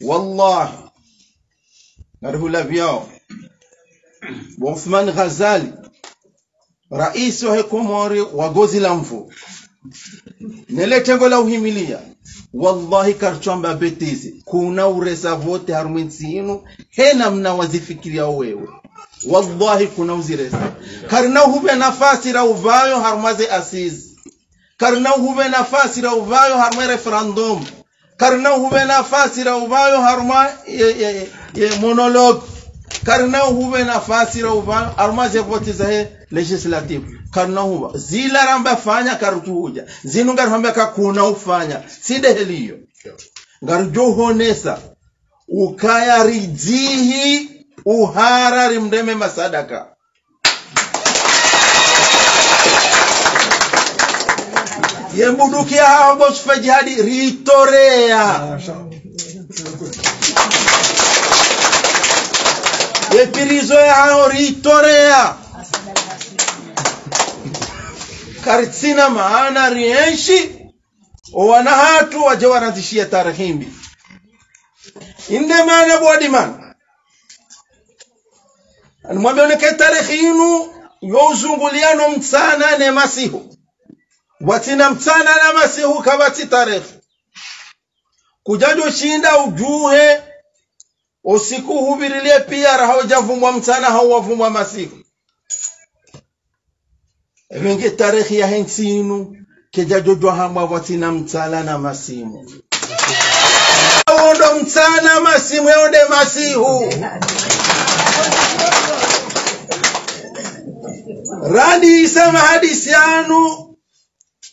wallahi. Ngarihula vyao. Uthman Ghazali rais wa Komori wa gozi la mvu. Nele la uhimilia. Wallahi karchwamba betizi. Kuna uresa vote harumwensinu hena mna wazifikiria wewe. Wallahi kuna uziresa karina uhube nafasi ra uvayo harumaze asizi. Karina uhube nafasi ra uvayo harumwe referendum karina huve nafasi ra uvayo haruma ye, ye, ye monologue. Karina huve nafasi ra uvayo harumaze vote za legislative. Karna huva. Zila ramba fanya karutuhuja zinu ngarihamba kakuna ufanya. Sinde sideheliyo honesa ukaya ridzihi uhara rimdeme masadaka yembudukia hao bosfa jihadi ritorea. Yepirizo ya hao ritorea. Karitsina maana rienshi owana hatu waje wanazishia tarahimbi. Inde maana bwadiman animwambioneke tarehe inu youzunguliano mtsana ne masihu watina mtsana na masihu kabati tarehe. Kujajo shinda ujuhe usiku hubirilie pia rahojavumwa mtsana hauwavumwa masihu. Evenge tarehe ya hensinu kejajojwa hamwa watina mtana na masimu ondo mtsana masimu yaonde masihu. Radi isema hadisi yanu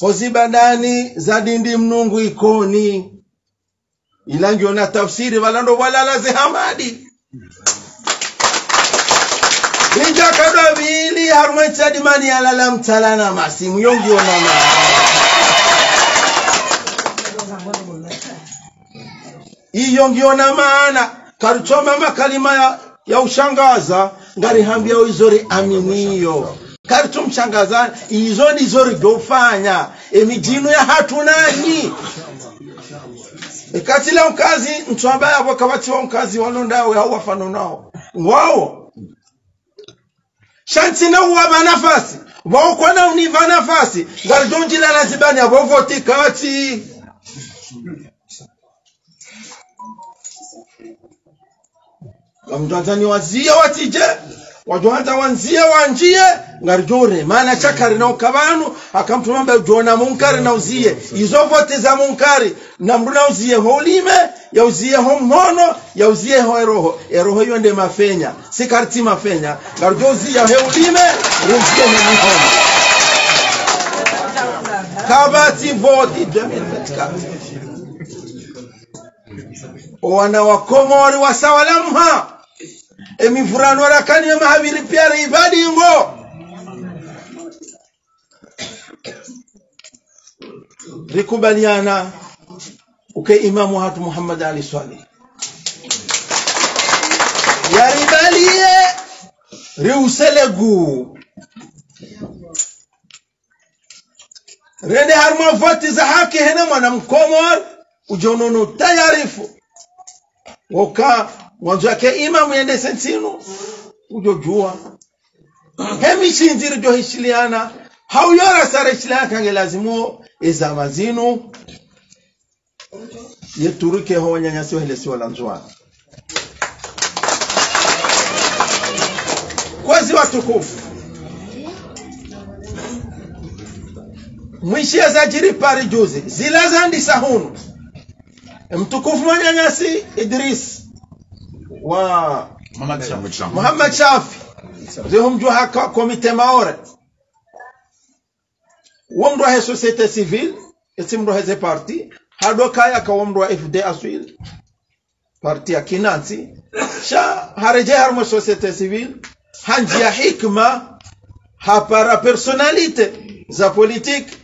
hozibandani zadindi mnungu ikoni. Ilangio na tafsiri walando valala zihamadi. Ya lala mtala na masimu yongionama iyo ngiona maana. Karuchoma makalima ya, ya ushangaza. Ngarihambia izori aminiyo karitumshangaza izo ndizo rigofanya emijino ya hatunani ikatila mkazi mtu ambaye wakawati kavatiwa mkazi walondawe au wafano nao. Wao. Shanti shantina uwava nafasi vaukwana univa nafasi ngarijonjila nazibani avovoti kati. Wamtwanzani wazia watije wajwanza wanzie wanjie ngarijore maana chakari na ukabanu akamtumamba jona munkari na uzie. Izo vote za munkari na mruna uziye ho ulime ya uzie ho mhono ya uzie ho eroho. Eroho hiyo nde mafenya si karti mafenya. Ngarijo uzie he ulime uziye he mhono kabati voti 2024 wana wakomori wasawalamha emivurano arakaniye mahabiri pyara ibadingo rikubaliana uke imamu hatu muhammad ali swali. Yaribalie riuselegu rende harma voti za haki hene mwana mkomor ujonono tayarifu woka wanzo yake imamu yende sentinu. Ujojua. Hemishinziri johishiliana hauyora sara ishiliana kange lazimu ezama zinu yeturuke ho wanyanyasi wahelesi walanzwana kwezi watukufu mwishia zajiri pari juzi. Zila zandisa hunu mtukufu mwanyanyasi idris wa muhammad shafi. Zihumjua haka komite maore. Womrwa he société civile etimrwa heze parti. Hado kaya ka womrwa fd asuil parti ya kinansi. Sha hareje harmo société civile hanjia hikma hapara personalite za politique.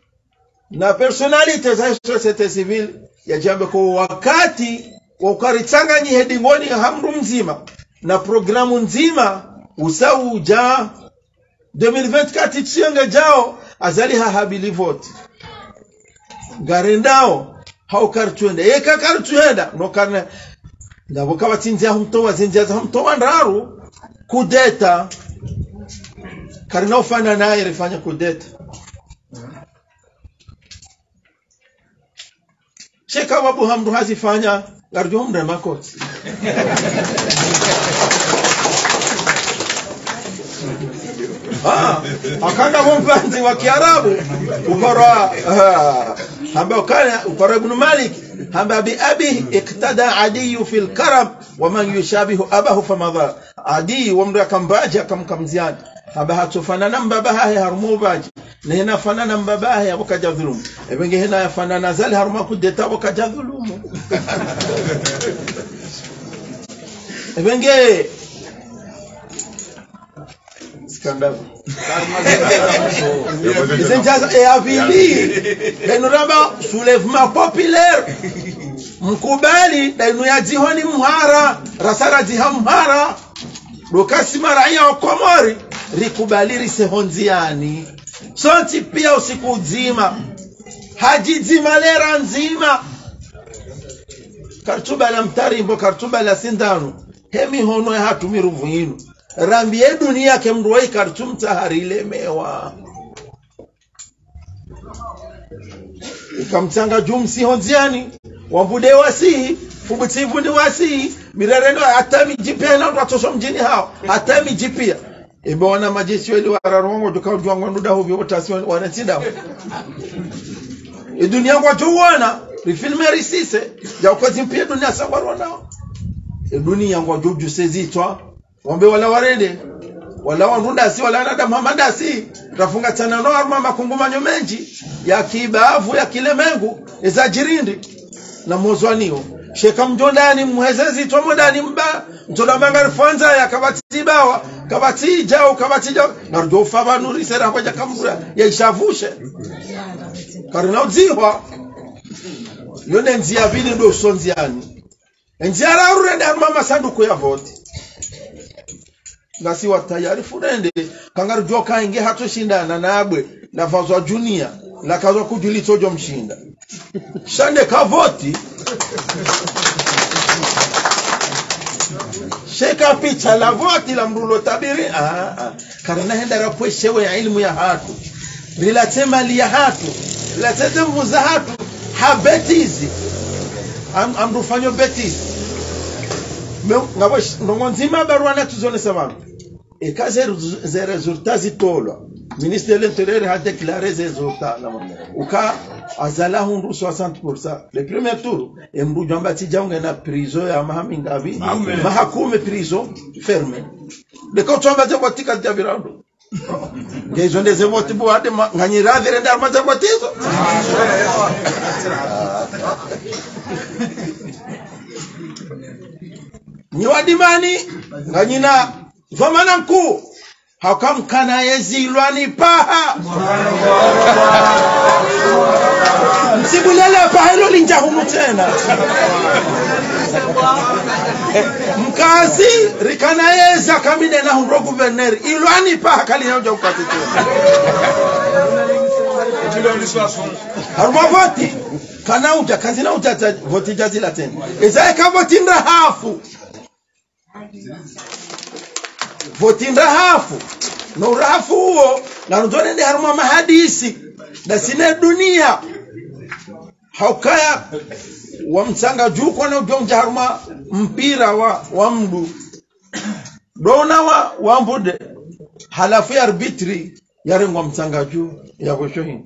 Na personalite za société civile ya jambe kwa wakati wa ukarichanganye hedingoni hamru mzima na programu nzima usau usauja 2024 tsiyonge jao azali hahabili vote garendao haukartuenda yeka kartuenda no karne ngabo kabatsinzia humtowa zinzia za humtowa ndaru kudeta. Karina ufana naye rifanya kudeta cheka wabu hamdu hazifanya mre makot Ah, akanda mumbanzi wa kiarabu ukarwa ambayo ukana ukora ibn malik hamba bi abi iktada adiyu fil karam wa man yushabihu abahu famadha adi wamri akambaji akamkamziani haba hatofanana mbabahahe harumubaji harumu baji na hina fanana mbaba haye wakaja dhulumu. Ebenge hina yafanana zali haruma kudeta wakaja dhulumu. Ebenge skandal izenjaza eavili dainuraba soulèvement populaire mkubali dainu ya jihoni mhara rasara jiha mhara. Dokasima raia wa komori. Rikubali risehonziani sonti pia usiku uzima hajizima lera nzima. Kartuba la mtarimbo kartuba la sindano. Hemi hono ya hatumiruvu inu rambi ye dunia ke mndu wai kartum taharilemewa msihonziani wambude wasihi fubutivundi wasihi. Mirerendo hata mijipia ndo atosho mjini hao hata mijipia imeona majeshi weli wararongo tukaujwangwa si hovyo utasi e idunia kwa tuwana rifilme risise ya ukozi mpia dunia sawarwa e idunia kwa juju sezitwa wambe wala warede wala wandundasi wala nada muhamadasi tafunga tana no arma makungumanyo menji ya kibavu ya kilemengu eza jirindi na mozwanio sheka mjondani muhezezi tomo ndani mba. Mtola mangari fanza ya kabati bawa kabati jao kabati jao narjo faba nuri sera kwa jakamura ya ishavushe. Karina udzihwa. Yone nzia vili ndo nziya nzia rarure ndani mama sanduku ya voti. Ngasiwa tayari furende kangaru joka inge hatoshindana nabwe. Navazwa junia. Nakazwa kujulitojo mshinda. Shande kavoti sheka picha la voti la mrulo tabiri. Ah, ah. karana henda rapweshewe ya ilmu ya hatu. Rilate mali ya hatu. Rilate mvu za hatu. Habetizi Am, amrufanyo betizi. Ngabo ndongo nzima barwana tuzone sababu. Ekaze zere zurtazi zitolwa ministre de l'intérieur a déclaré ces résultats azala hundu 60% le premier tour emru jamba tijaunga na prison ya Mahamingavi. Mahakoum mahakume prison ferme tomba je botika ya virando ngezo ndeze voti bo ade nganyira ndar maza botizo ni wadimani nganyina vamana mkuu hakamkana yezilwa ni paha? Msibulele paha ilo linjahumu tena. Mkazi rikana yeza kamine na hundro guverneri. Ilwani paha kalinauja ukati tena haruma voti kanauja kazinauja voti jazila tena. Ezaeka voti ndahafu votinda hafu na urafu huo. Narudonende haruma mahadisi. Na sine dunia. Haukaya wamsanga juu na ujonja haruma mpira wa, wa mdu. Dona wa wambude halafu ya arbitri yaringwa mtsanga juu ya kushohini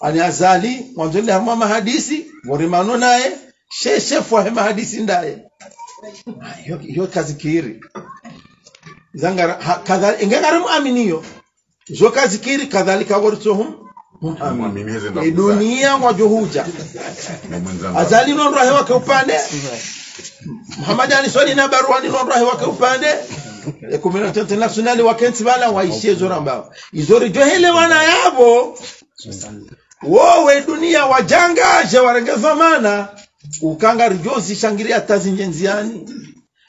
ani azali mwanzonde haruma mahadisi vorimano naye sheshefu ahe mahadisi ndaye hiyo, kazi kiri ingangara muaminiyo zo kazi kiri kadhalika waritohum muamini dunia wajuhuja azali nondra hewa ke upande. Muhammad ali swali na barua ni nondra hewa ke upande. E wa wakensi bala waishie zora mbao. Izori johele wana yabo. Wowe dunia wajangaje warenge zamana. Ukanga rjozi shangiria tazi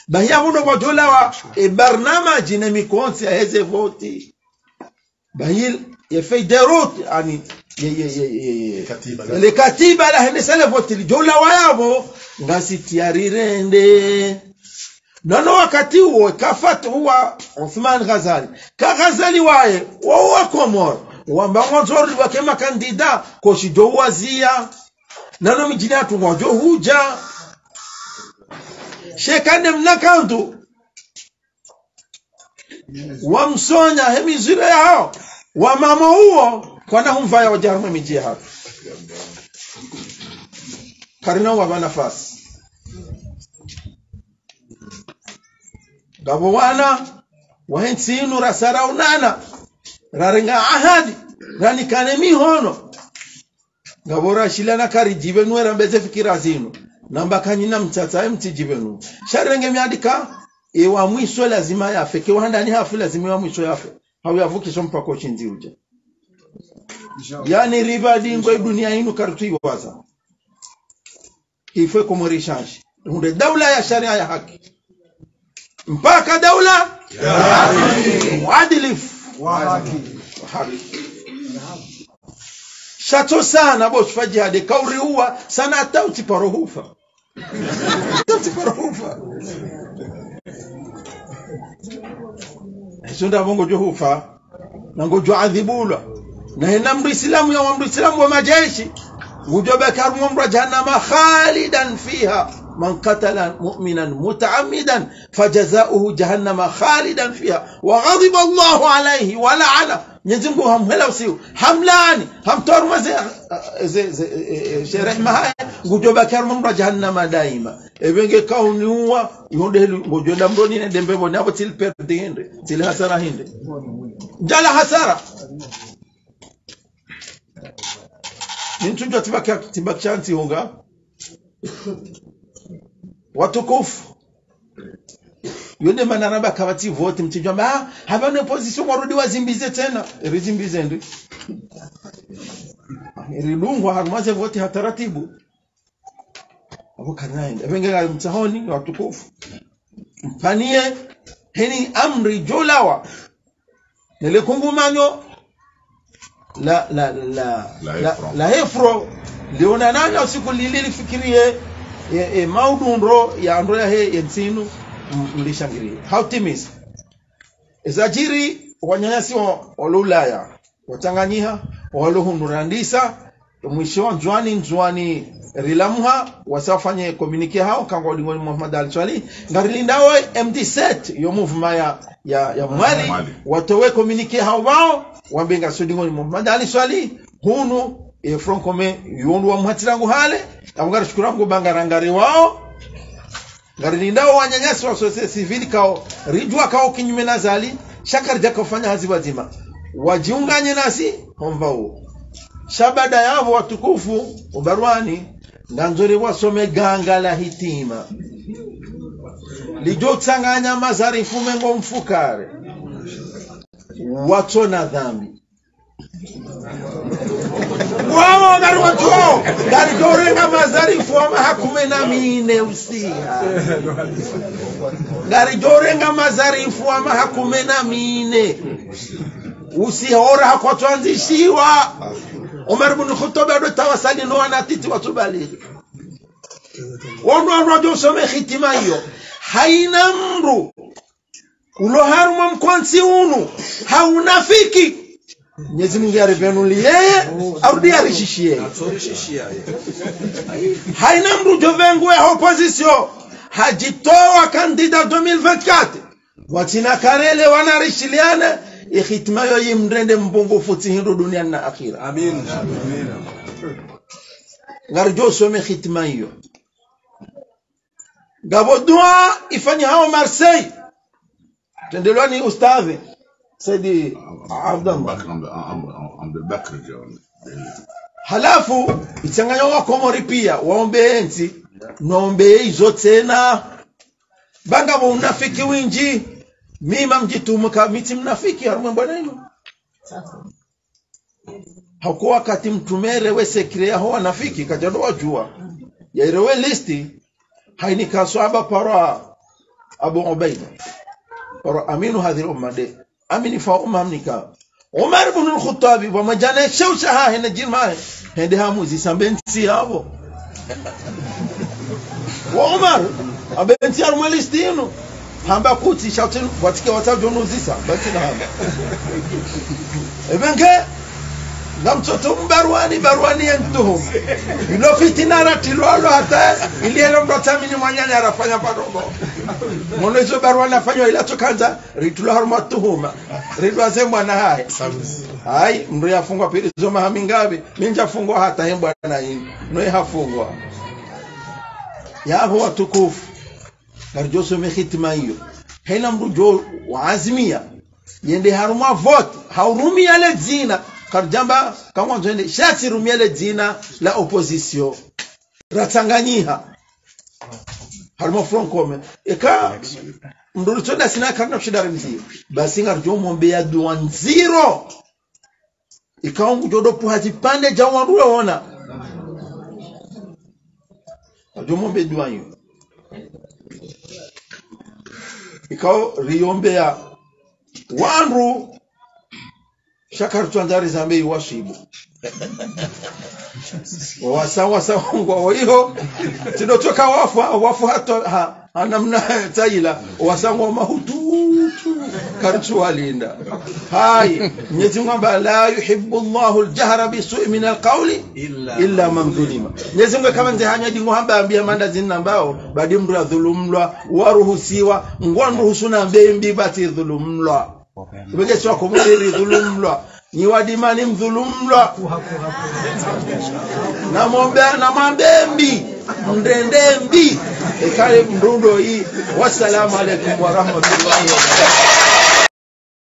njenziani bahiyahuno wajolawa e barnamaji ne mikonsi aheze voti bahil yefei derot ani ye- ye- ye- ye- ye- Katiba. le katiba la hene sele votili jola wayavo ngasitiarirende nono wakati uwe kafat uwa Uthman Ghazali. Ka Ghazali waye uwa Komoro wamba mwanzori kandida koshi do wazia. Nano mijini atu wajo huja shekane mnakandu wamsonya hemizire yao. Wamama uo kwana humvaya wajarumwe miji yao karina waba nafasi gabo wana wahensinu rasaraunana rarenga ahadi ranikane mihono. Gabo rashilana kari nuera mbeze fikira zinu namba kanyina mtata mti jibenu sharenge myandika ewa mwisho lazima yafe. Kewa wandani hafu lazima wa mwisho yafe. Hau so mpaka uchinzi uja. Yani riba dingo dunia inu karutu waza ifwe komorishanshi hunde daula ya sharia ya haki. Mpaka daula ya haki. Shato sana fajihade kauri huwa sana hata utiparohufa tifarohufa hisunda bongo johufa nango joadhibulwa naye namndu isilamu ya wamndu isilamu wa majeshi ngujobe karumomrwa jahannama khalidan fiha من قتل مؤمنا متعمدا فجزاؤه جهنم خالدا فيها وغضب الله عليه ولعنه ينزمكم هم هلا وسيو هم لاني هم تور زي زي, زي شرح ما هاي bakar mumra jahannama daima. Ebenge kauni uwa yonde ngujo damroni ne dembe boni til perde hinde til hasara hinde. Jala hasara. Nintunjwa tibaka tibakchanti unga watukufu. Yonde manaraba kabati vote mtijwa ba habana position warudi wazimbize tena. Rizimbize ndi. Rilungwa harumaze vote hataratibu wengine wa mtahoni watukufu. Mpanie heni amri jolawa nele kungumanyo. La la la La la, Hefro. liona nani usiku lili lifikirie e, e, maudunro ya andoya he yensinu mlishangirie. Hautimis ezajiri wanyanyasi wa walulaya watanganyiha waluhundurandisa mwisho njwani njwani rilamuha wasafanye communique hao kangwa dingoni Muhammad Ali Swali ngarilindawo MD7 yo movement ya ya, ya mwali watowe communique hao wao wambenga sudingoni Muhammad Ali Chali hunu e front comme yondu wa mhatirangu hale amugara shukurangu bangarangari wao. Ngarilindao wanyanyasi wa sosie civil kao rijwa kao kinyume na zali shakar jaka kufanya hazi wazima. Wajiunganye nasi homva huo shabada yavo watukufu ubarwani nganzore wasome ganga la hitima. Lijotsanganya mazarifu mengo mfukare. Watona dhambi. Wao gari jorenga mazarifu ama hakume na mine usiha. Gari jorenga mazarifu ama hakume na mine. Usihora hakwatwanzishiwa Umar ibn Khattab ado tawasali no ana titi watubalili wanu anajo some hitima hiyo. Haina mru. Ulo haruma mkwansi unu. Haunafiki. Mwenyezi Mungu arivenulie arudi arishishie. Haina mru jovengue opposition. Hajitoa kandida 2024. Watina karele wanarishiliana ihitima yo yimrende mpungufu tihindu duniani na akhira. Amin. ngarjo some hitima hiyo. Gabo dua ifanye hao Marseille. Tendelwani ustadhi Saidi Abdulbakr halafu ichanganya wakomori pia waombe enzi nombe hizo tena. Banga bo unafiki winji mima mjitumuka miti mnafiki harume bwana ino. Hakuwa wakati mtumere wesekire yaho wanafiki kajado wajua. Yairewe listi haini kaswaba para abu ubaida. Para aminu hadhi umma de. Amini fa umma mnika. Umar ibn al-khattabi wa majana shausha ha hena jirma hende hamuzi sambensi habo wa umar abenti armalistino hamba kuti shautin watike watajonuzisa bati na. Hamba ebenke namtoto mbaruani baruani yentuhum ilo fitinara tilwalo hata ilielo ndo tamini mwanyanya arafanya padogo mono izo baruani afanywa ila tokanza ritulo haruma tuhuma ridwa ze mwana hai. Hai mndu yafungwa pili zo mahami ngabi minja fungwa hata hembwa na ini. No hafungwa. Yaho watukufu garjosome hitima hiyo. Hena mndu jo waazimia. Yende haruma vote. Haurumia le dzina karjamba kamwanzo ende shati rumia le dzina la opposition. Ratsanganyiha. Haruma francome eka mndu tsonda sina karna shida mzio basi ngarjo mombe ya dua nziro ikaongu jodo puha jipande ja wanruwe ona jo mombe dua hiyo ikao riombea wandu shakar twanzari zambe iwashibu wasawasawangwa waiho tindo wafu wafu hata ha, anamna taila. Wasangwa mahututu karchu walinda. Hai mwenyezi Mungu ambaye la yuhibu llahu ljahra bisu'i min alqauli illa man dhulima. Mwenyezi Mungu kama nze hanya dingo hamba ambia manda zinna mbao badi mndu adhulumlwa waruhusiwa ngwandu husuna mbembi bati dhulumlwa. Ubege kwa kumuri dhulumlwa? Ni wadimani mdhulumlwa. Namwambembi mndendembi ekale mrundo hii. Wassalamu alaikum warahmatullahi wabarakatuh